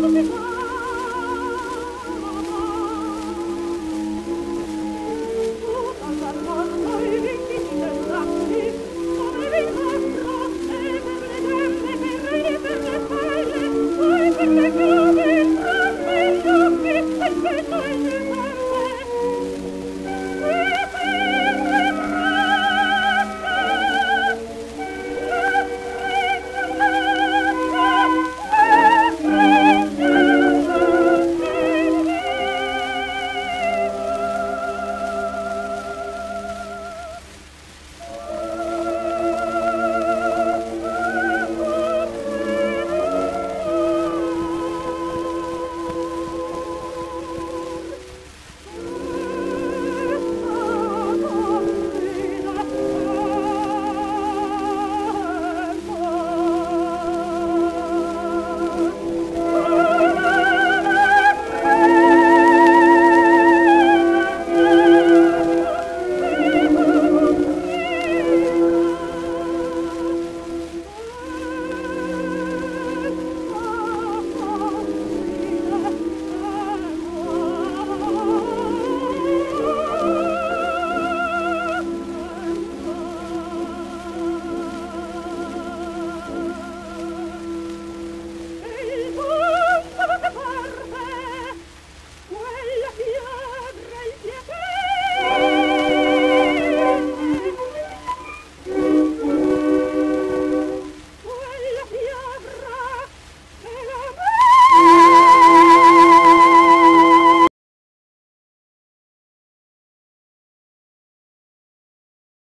Look at